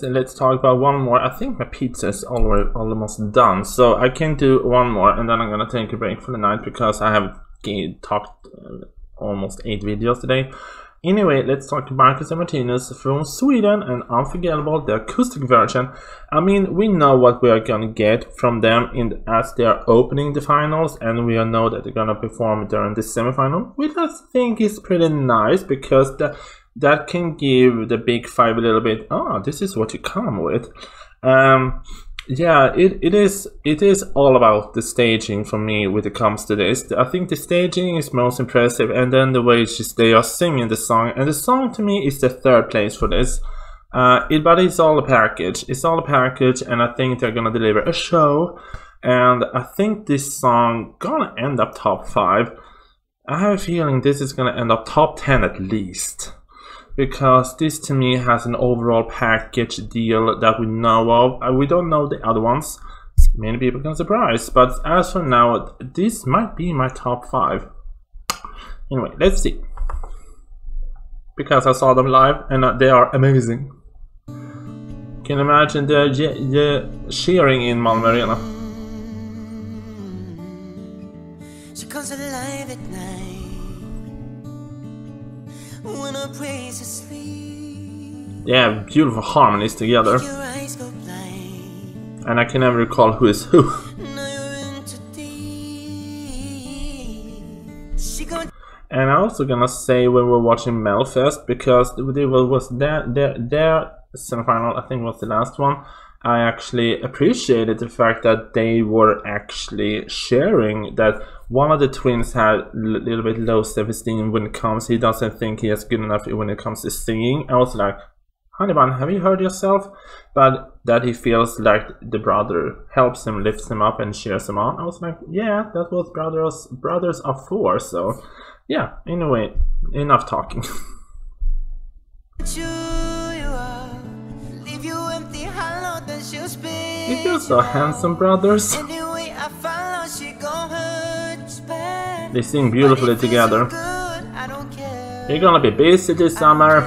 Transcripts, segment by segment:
this, let's talk about one more. I think my pizza is already almost done, so I can do one more, and then I'm gonna take a break for the night because I have talked uh, almost eight videos today. Anyway, let's talk to Marcus and Martinus from Sweden and Unforgettable, the acoustic version. I mean, we know what we are gonna get from them in as they are opening the finals, and we know that they're gonna perform during the semifinal, which I think is pretty nice because the, that can give the big five a little bit. Oh, this is what you come with. Um, yeah it, it is it is all about the staging for me when it comes to this i think the staging is most impressive and then the way just they are singing the song and the song to me is the third place for this uh, it, but it's all a package it's all a package and i think they're gonna deliver a show and i think this song gonna end up top five i have a feeling this is gonna end up top 10 at least because this to me has an overall package deal that we know of. Uh, we don't know the other ones. Many people can surprise, but as for now, this might be my top five. Anyway, let's see. Because I saw them live and uh, they are amazing. Can you imagine the, the cheering in Malmö Arena? She comes alive at night yeah, beautiful harmonies together. And I can never recall who is who. and I'm also gonna say when we're watching Melfest because it was their their their semifinal, I think was the last one. I actually appreciated the fact that they were actually sharing that one of the twins had a little bit low self-esteem when it comes he doesn't think he is good enough when it comes to singing. I was like bun have you heard yourself? But that he feels like the brother helps him lifts him up and cheers him on. I was like yeah that's what brothers brothers are for so yeah anyway enough talking If you're so handsome, brothers. They sing beautifully together. You're gonna be busy this summer.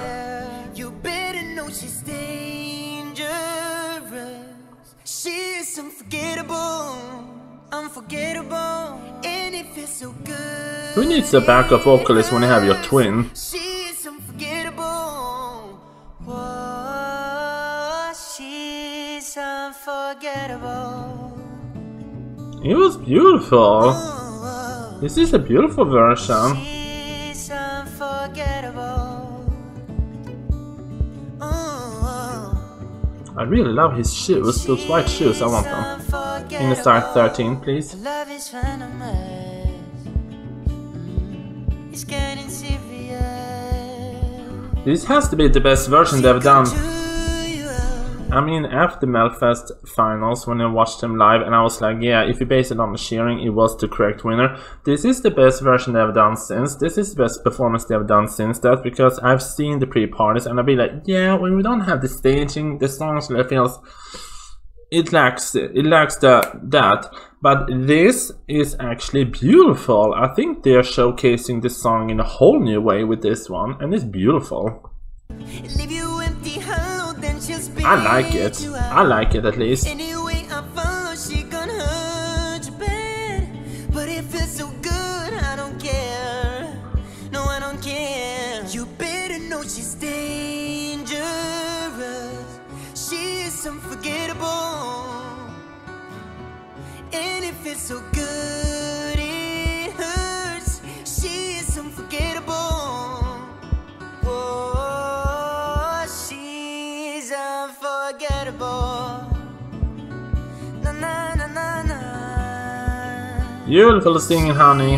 Who needs a backup vocalist when you have your twin? It was beautiful. This is a beautiful version. I really love his shoes, those white shoes, I want them. In the star 13, please. This has to be the best version they've done. I mean, after the Melfest finals, when I watched them live, and I was like, yeah, if you base it on the cheering, it was the correct winner. This is the best version they've done since. This is the best performance they've done since that, because I've seen the pre-parties, and I'll be like, yeah, when we don't have the staging, the songs feels it lacks it lacks the that but this is actually beautiful i think they're showcasing the song in a whole new way with this one and it's beautiful I like it. I like it at least. Anyway, I she gonna hurt you bad. But if it's so good, I don't care. No, I don't care. You better know she's dangerous. Unforgettable. And if it's so good, Beautiful singing, honey.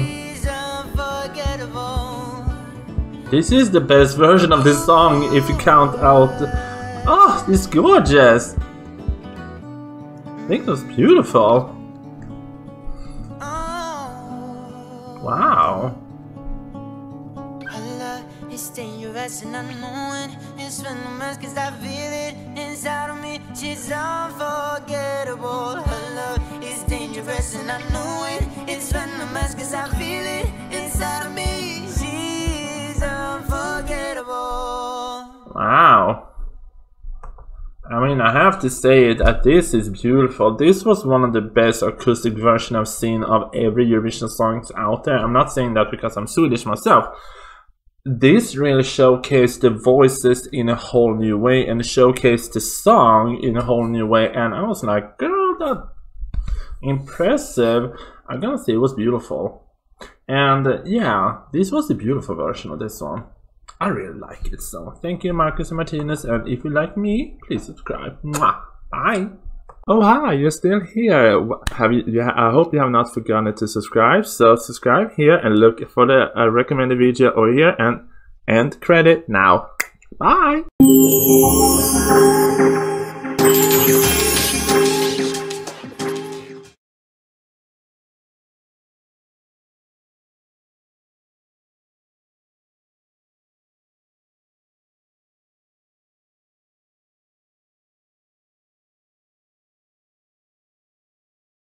This is the best version of this song if you count out. Oh, it's gorgeous. I think it was beautiful. Wow. It's dangerous and unknown. It's venomous cause I feel it inside of me. She's unforgettable. Her love is dangerous and I know it. It's venomous cause I feel it inside of me. She's unforgettable. Wow. I mean, I have to say that this is beautiful. This was one of the best acoustic version I've seen of every Eurovision songs out there. I'm not saying that because I'm Swedish myself. This really showcased the voices in a whole new way and showcased the song in a whole new way. And I was like, girl, that impressive. I'm gonna say it was beautiful. And uh, yeah, this was a beautiful version of this one. I really like it. So thank you, Marcus and Martinus. And if you like me, please subscribe. Mwah. Bye. Oh hi, you're still here. Have you? I hope you have not forgotten to subscribe. So subscribe here and look for the uh, recommended video over here and end credit now. Bye.